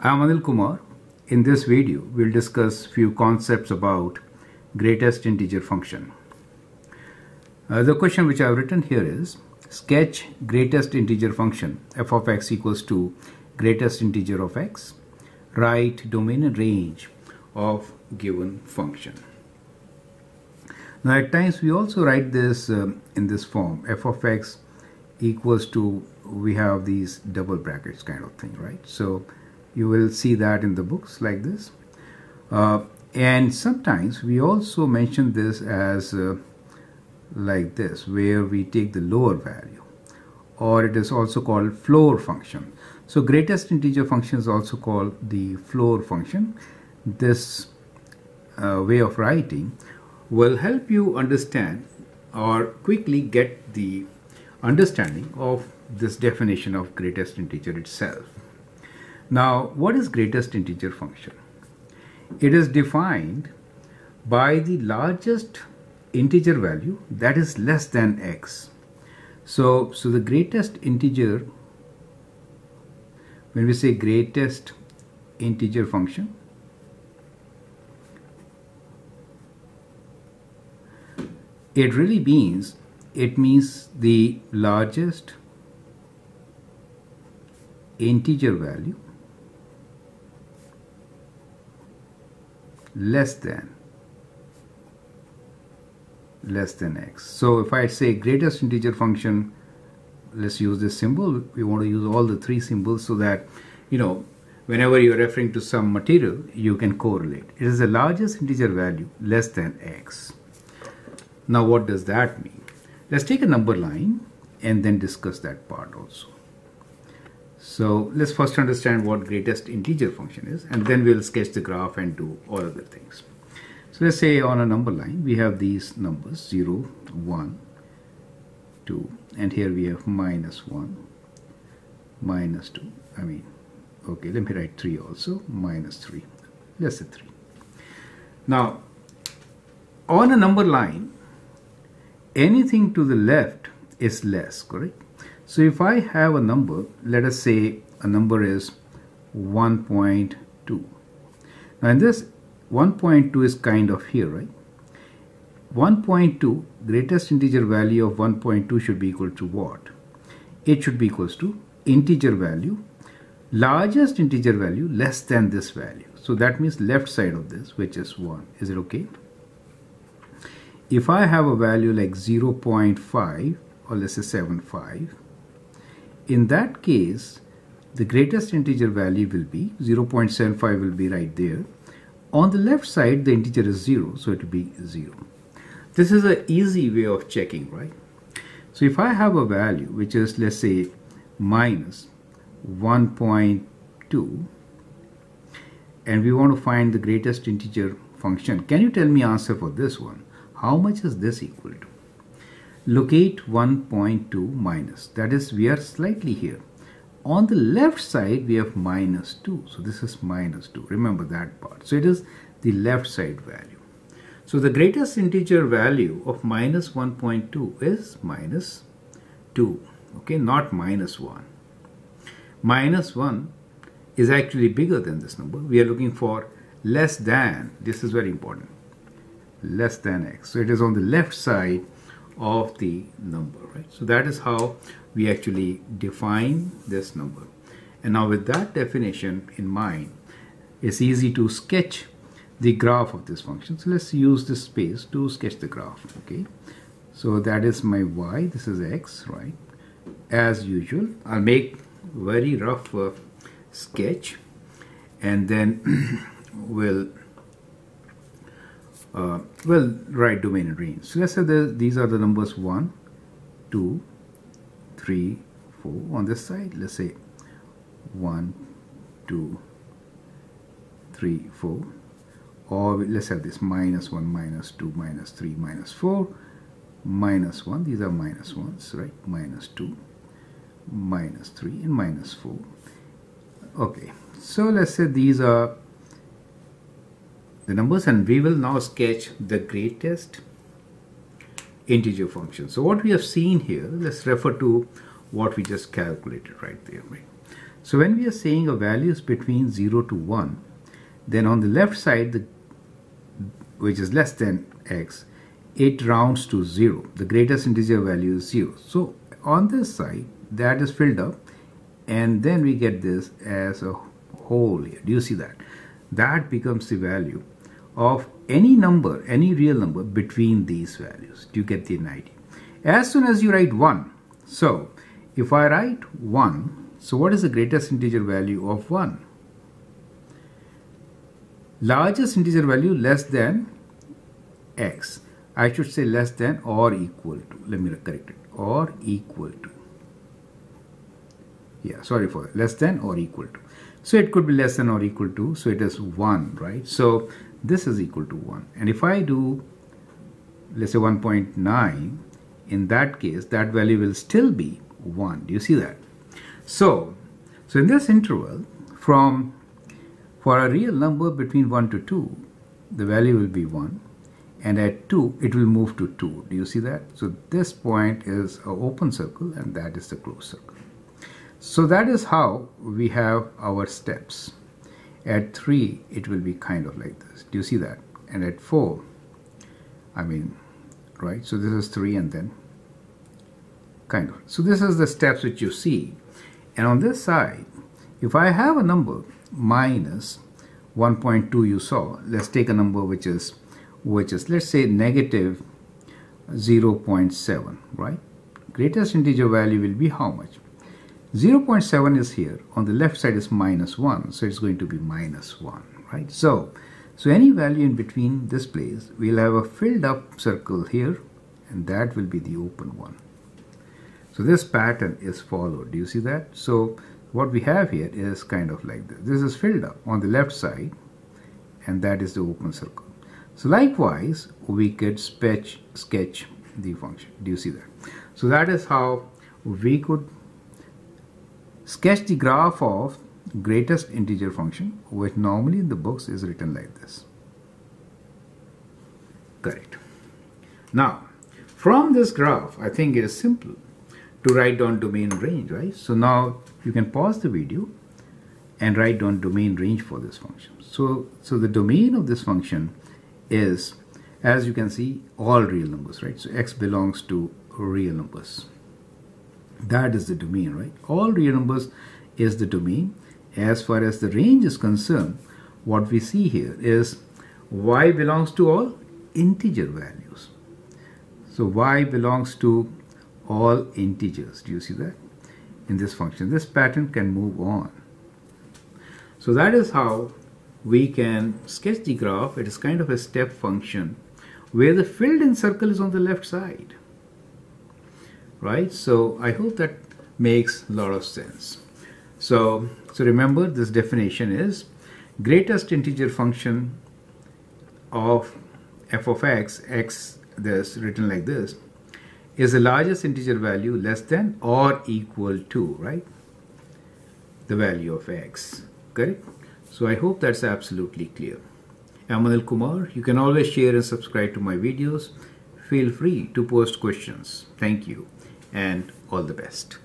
I am Anil Kumar. In this video, we'll discuss few concepts about greatest integer function. Uh, the question which I have written here is sketch greatest integer function f of x equals to greatest integer of x. Write domain and range of given function. Now at times we also write this um, in this form f of x equals to we have these double brackets kind of thing right so you will see that in the books like this. Uh, and sometimes we also mention this as uh, like this where we take the lower value or it is also called floor function. So greatest integer function is also called the floor function. This uh, way of writing will help you understand or quickly get the understanding of this definition of greatest integer itself. Now, what is greatest integer function? It is defined by the largest integer value that is less than x. So, so the greatest integer, when we say greatest integer function, it really means it means the largest integer value less than less than x. So if I say greatest integer function, let's use this symbol. We want to use all the three symbols so that, you know, whenever you're referring to some material, you can correlate. It is the largest integer value less than x. Now what does that mean? Let's take a number line and then discuss that part also. So let's first understand what greatest integer function is and then we'll sketch the graph and do all other things. So let's say on a number line we have these numbers 0, 1, 2 and here we have minus 1, minus 2. I mean, okay, let me write 3 also, minus 3. Let's say 3. Now, on a number line, anything to the left is less, correct? So if I have a number, let us say a number is 1.2. Now in this 1.2 is kind of here, right? 1.2, greatest integer value of 1.2 should be equal to what? It should be equals to integer value, largest integer value less than this value. So that means left side of this, which is 1. Is it okay? If I have a value like 0.5 or let's say 7.5, in that case, the greatest integer value will be 0.75 will be right there. On the left side, the integer is 0, so it will be 0. This is an easy way of checking, right? So if I have a value which is, let's say, minus 1.2, and we want to find the greatest integer function, can you tell me answer for this one? How much is this equal to? Locate 1.2 minus. That is we are slightly here. On the left side we have minus 2 so this is minus 2 remember that part. So it is the left side value. So the greatest integer value of minus 1.2 is minus 2 okay not minus 1 minus 1 is actually bigger than this number. We are looking for less than. This is very important. Less than x. So it is on the left side of the number, right? So that is how we actually define this number. And now with that definition in mind, it's easy to sketch the graph of this function. So let's use this space to sketch the graph, okay? So that is my y, this is x, right? As usual, I'll make very rough uh, sketch and then we'll uh, well, write domain and range. So let's say these are the numbers 1, 2, 3, 4 on this side. Let's say 1, 2, 3, 4. Or let's have this minus 1, minus 2, minus 3, minus 4, minus 1. These are minus 1s, right? Minus 2, minus 3, and minus 4. Okay, so let's say these are the numbers and we will now sketch the greatest integer function. So what we have seen here, let's refer to what we just calculated right there. Right? So when we are saying a value is between 0 to 1, then on the left side, the, which is less than x, it rounds to 0. The greatest integer value is 0. So on this side, that is filled up, and then we get this as a whole here. Do you see that? That becomes the value of any number, any real number between these values. Do you get the idea? As soon as you write 1, so if I write 1, so what is the greatest integer value of 1? Largest integer value less than x. I should say less than or equal to. Let me correct it. Or equal to. Yeah, sorry for that. Less than or equal to. So it could be less than or equal to. So it is 1, right? So this is equal to 1. And if I do, let's say 1.9, in that case, that value will still be 1. Do you see that? So, so in this interval, from for a real number between 1 to 2, the value will be 1 and at 2 it will move to 2. Do you see that? So this point is an open circle and that is the closed circle. So that is how we have our steps. At 3 it will be kind of like this. Do you see that? And at 4, I mean, right? So this is 3 and then kind of. So this is the steps which you see and on this side, if I have a number minus 1.2 you saw, let's take a number which is, which is let's say negative 0.7, right? Greatest integer value will be how much? 0.7 is here. On the left side is minus 1, so it's going to be minus 1, right? So, so any value in between this place, we'll have a filled up circle here, and that will be the open one. So this pattern is followed. Do you see that? So what we have here is kind of like this. This is filled up on the left side and that is the open circle. So likewise, we could sketch, sketch the function. Do you see that? So that is how we could sketch the graph of greatest integer function, which normally in the books is written like this. Correct. Now, from this graph, I think it is simple to write down domain range, right? So now you can pause the video and write down domain range for this function. So, so the domain of this function is, as you can see, all real numbers, right? So x belongs to real numbers. That is the domain, right? All real numbers is the domain. As far as the range is concerned, what we see here is y belongs to all integer values. So y belongs to all integers. Do you see that? In this function, this pattern can move on. So that is how we can sketch the graph. It is kind of a step function where the filled in circle is on the left side. Right? So I hope that makes a lot of sense. So, so remember this definition is greatest integer function of f of x, x this written like this, is the largest integer value less than or equal to, right? The value of x, correct? So I hope that's absolutely clear. I'm Anil Kumar. You can always share and subscribe to my videos. Feel free to post questions. Thank you and all the best.